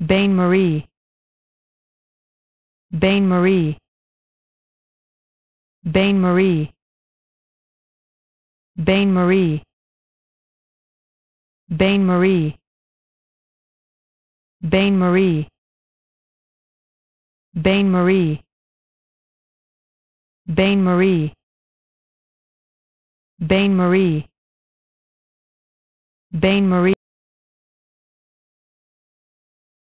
Bain Marie Bain Marie Bain Marie Bain Marie Bain Marie Bain Marie Bain Marie Bain Marie Bain Marie Bain Marie